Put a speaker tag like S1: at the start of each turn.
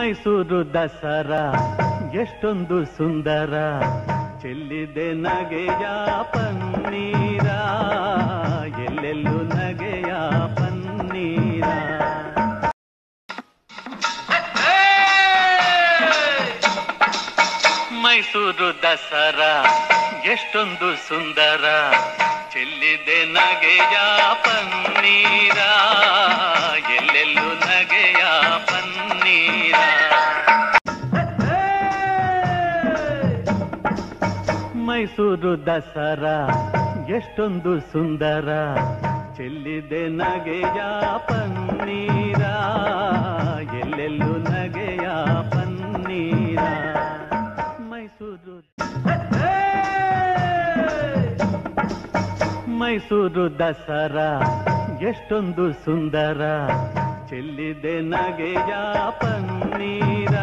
S1: ಮೈಸೂರು ದಸರಾ, ಎಷ್ಟೊಂದು ಸುಂದರ. ಚೆಲ್ಲಿದೆ ನಗೆಯ ಪನ್ನೀರ, ಎಲ್ಲೆಲ್ಲೂ ನಗೆಯ ಪನ್ನೀರ. ಮೈಸೂರು ದಸರಾ, ಎಷ್ಟೊಂದು ಸುಂದರ. ಚೆಲ್ಲಿದೆ ನಗೆಯ ಪನ್ನೀರ, ಎಲ್ಲೆಲ್ಲೂ ನಗೆಯ ಮೈಸೂರು ದಸರಾ, ಎಷ್ಟೊಂದು ಸುಂದರ. ಚೆಲ್ಲಿದೆ ನಗೆಯ ಪನ್ನೀರ, ಎಲ್ಲೆಲ್ಲೂ ನಗೆಯ ಪನ್ನೀರ. ಮೈಸೂರು ಮೈಸೂರು ದಸರಾ, ಎಷ್ಟೊಂದು ಸುಂದರ. ಚೆಲ್ಲಿದೆ ನಗೆಯ ಪನ್ನೀರ.